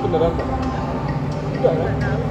くならんだろ。だね。